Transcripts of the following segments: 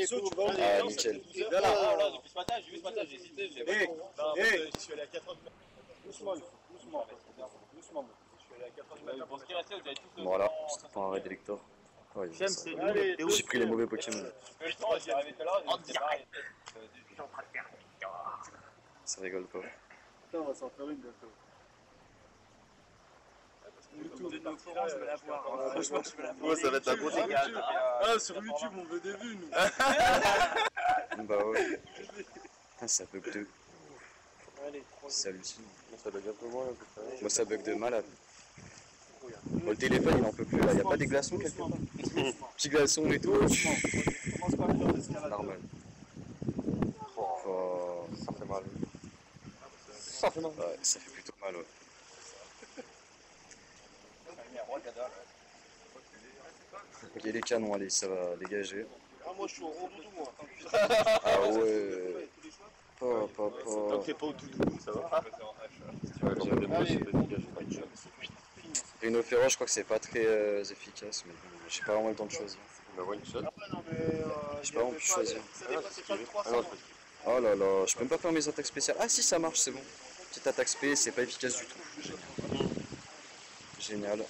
En Allez, Ah, nickel. depuis ce matin, j'ai vu ce matin, j'ai hésité, j'ai Eh, eh. je suis allé à 4h du matin. Doucement, doucement, doucement. Je suis allé à 4h du matin. Pour ce qui restait, vous avez tout fait. Bon, voilà, c'était pas un. Ouais. J'ai pris les mauvais Pokémon. Le temps, j'y arrivé tout à l'heure, j'étais pareil. Ça rigole pas. Putain, on va s'en faire une bientôt. Je vais la voir. Franchement, je la voir. Ouais, ça va être un gros dégât. Ah, sur YouTube, on veut des vues, nous. Bah ouais. Ah, ça bug de. Allez. Ça bug un peu moins, Moi, ça bug de malade. Bon, le téléphone, il en peut plus là. Y a pas des glaçons quelque part Petits glaçons et tout. Normal. Oh. Ça fait mal. Ça fait mal. Ouais, ça fait plutôt mal, ouais. Ok, les canons, allez, ça va dégager. Ah, moi, je suis au rond doudou, moi. Ah ouais. Pas, pas, Tant pas. que t'es pas au tout doux, ça va. Rhino Féroce, je crois que c'est pas très euh, efficace, mais j'ai pas vraiment le temps de choisir. On a one shot. Après, non, mais. euh, J'ai il y pas envie de choisir. Ça dépassait pas le 300. Ah moi. Oh là là, je peux même pas faire mes attaques spéciales. Ah si, ça marche, c'est bon. Petite attaque spé, c'est pas efficace du tout. Génial. Génial.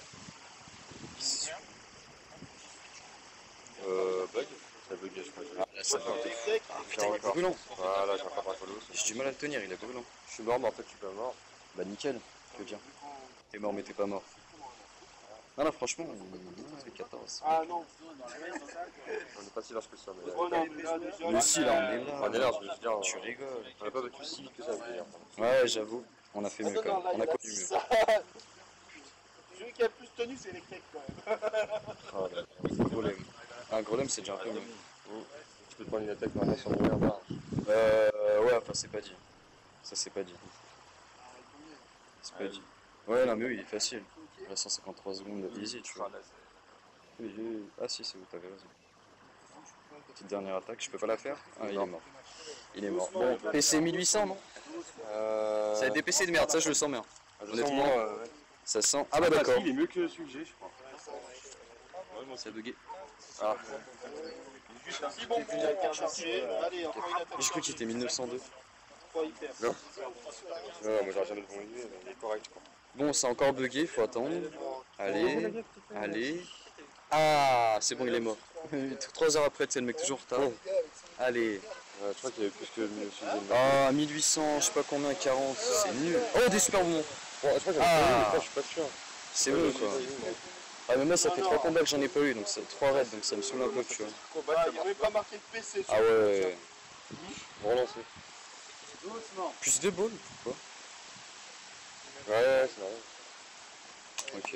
Euh, bug Ça bug, je crois. Ah, là, ça Ouais, va. avec deck, Putain, il est brûlant. Voilà, j'ai encore pas trop l'eau. J'ai du mal à le tenir, il est brûlant. Je suis mort, mais en fait, je suis pas mort. Bah nickel, que bien. T'es mort mais t'es pas mort. Non là franchement, il est 14. Ah non. On est pas si large que ça, mais. Oh là, déjà. Mais si là on est là. On est large, je veux dire. Tu rigoles. On a pas battu si vite que ça, d'ailleurs. Ouais j'avoue, on a fait mieux quand même. On a il a connu mieux. Celui qui a le plus tenu, c'est électrique, quand même. Oh Golem. Un golem c'est déjà un peu mieux. Prendre une attaque sans mourir, là. Euh ouais enfin c'est pas dit. Ça c'est pas dit. C'est pas dit. Ouais non mais oui il est facile. Il reste 153 secondes easy tu vois. Ah si c'est vous, t'avais raison. Petite dernière attaque, je peux pas la faire? Ah il est mort. Il est mort. Bon, PC 1800 non? Euh. Ça va être des PC de merde, ça je le sens bien. Honnêtement, euh. Ça sent. Ah bah d'accord. Il est mieux que celui que j'ai, je crois. Ça a bugué. Ah, Bon. Allez, encore une attaque. J'ai cru qu'il était 1902. Pas hyper. non. Non, moi j'aurais jamais devant lui, mais correct, quoi. Bon, c'est encore bugué, faut attendre. Allez, allez. Ah, c'est bon, il est mort. 3 heures après, tu sais, le mec toujours en retard. Allez. Ouais, je crois qu'il y avait plus que celui que Ah, 1800, je sais pas combien, 40, c'est nul. Oh, des super bons. Bon, je crois Ah. je suis pas sûr. C'est bon, quoi. Ah, mais moi, ça fait 3 combats que j'en ai pas eu, donc c'est 3 raids, donc ça me saoule un peu, tu vois. Ah, il n'y avait pas marqué de PC. Ah ouais. Relancer. Doucement. Plus de balles Pourquoi Ouais, c'est normal. Ok.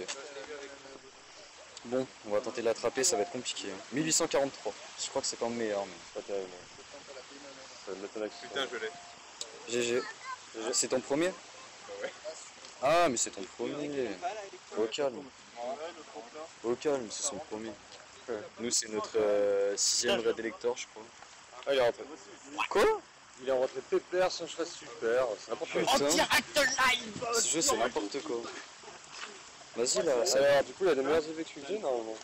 Bon, on va tenter de l'attraper, ça va être compliqué. hein. 1843, je crois que c'est pas le meilleur, mais... C'est pas terrible. Ça va me mettre un accent. Putain, je l'ai. GG. C'est ton premier Ah, mais c'est ton premier. Au calme. Au calme, c'est son premier. Nous, c'est notre euh, sixième Red Elector, je crois. Ah, il est rentré. Quoi? Il est rentré pépère sans je fasse super. C'est n'importe quoi. Ce jeu, c'est n'importe quoi. Vas-y, là. ça- Alors, du coup, il a des meilleurs effets que j'ai, normalement.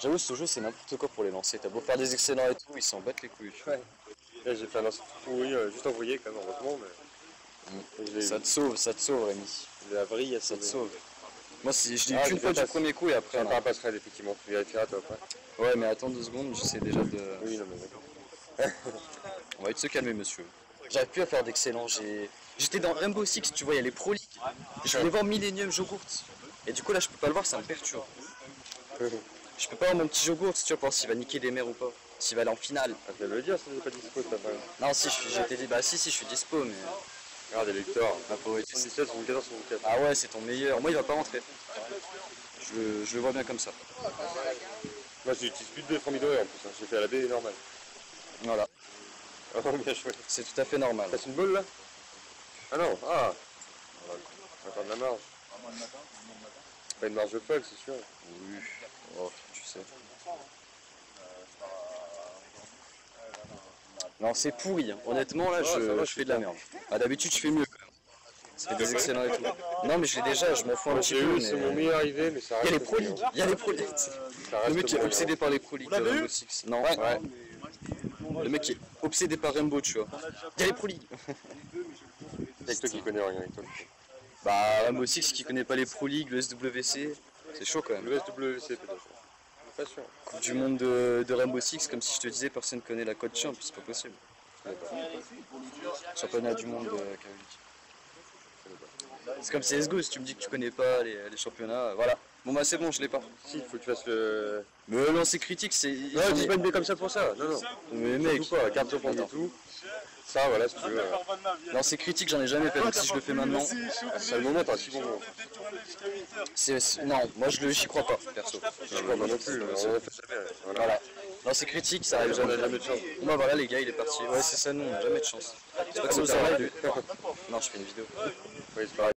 J'avoue, ce jeu, c'est n'importe quoi pour les lancer. T'as beau faire des excellents et tout, ils s'en battent les couilles. vois. Là, j'ai fait un instant pourri, euh, juste envoyé quand même, heureusement, mais. L'ai Ça te sauve, ça te sauve, Rémi. La vrille, Ça te sauve. Moi, si, je l'ai Ah, qu'une fois du premier coup et après, Ça non. part un passerelle, effectivement. Tu vérifieras, toi, après. Ouais, mais attends deux secondes, j'essaie déjà de. Oui, non, mais d'accord. On va vite se calmer, monsieur. J'arrive plus à faire d'excellent. J'étais dans Rainbow Six, tu vois, il y a les Pro League. Je voulais voir Millennium Jogurt. Et du coup, là, je peux pas le voir, ça me perturbe. Je peux pas voir mon petit Jogurt, tu vois, pour voir s'il va niquer des mers ou pas. S'il va aller en finale. Ah, tu le dire, n'est pas dispo, t'as pas. Non, si, j'étais dit, bah si, si, je suis dispo, mais. Regarde, lecteurs. Ma pauvreté. 77, 74, 74. Ah ouais, c'est ton meilleur. Moi, il va pas rentrer. Je le, je le vois bien comme ça. Moi, j'utilise plus de Formidoé en plus. hein. J'ai fait à la baie normale. Voilà, Ah, bien joué. c'est tout à fait normal. Passe une boule là? Ah non, ah On va faire de la marge. Pas une marge folle, c'est sûr. Oui. Oh, tu sais. Non, c'est pourri. hein. Honnêtement, là, je, va, je fais de la merde. Ah, d'habitude, je fais mieux même. C'est des excellents et tout. Non, mais je l'ai déjà, je m'en fous un petit peu. c'est mon meilleur arrivé, mais ça Il y a les Pro League, il y a les Pro League. Le mec qui est obsédé par les Pro League de l'avez Rainbow eu Six. Non, ouais. Le mec qui est obsédé par Rainbow, tu vois. Il y a les Pro League. Avec toi qui connais rien, avec toi. Bah, Rainbow Six qui connaît pas les Pro League, le SWC, c'est chaud quand même. Le SWC peut-être. Pas sûr. Coupe du monde de, de Rainbow Six, comme si je te disais, personne connaît la code champ, c'est pas possible. Championnat du monde Duty. C'est comme CSGO, si tu me dis que tu connais pas les, les championnats, voilà. Bon bah c'est bon, je l'ai pas. Si, il faut que tu fasses le. Mais lancer critique, c'est. Non, dis pas une comme ça pour ça. Non, non. Mais mec, pas, carte et tout. Ça, voilà, si tu veux. euh, lancer critique, j'en ai jamais fait, donc si je le fais maintenant, C'est le moment, t'as un si bon moment. c'est. c'est- Non, moi je le- j'y crois pas, perso. Je crois pas non plus, on en fait jamais. Voilà. Voilà. Lancer critique, ça arrive jamais. jamais de chance. Bah voilà les gars, il est parti. Ouais, c'est ça, nous, on a jamais de chance. C'est pas que ça vous arrive. Non, je fais une vidéo. Oui, c'est pareil.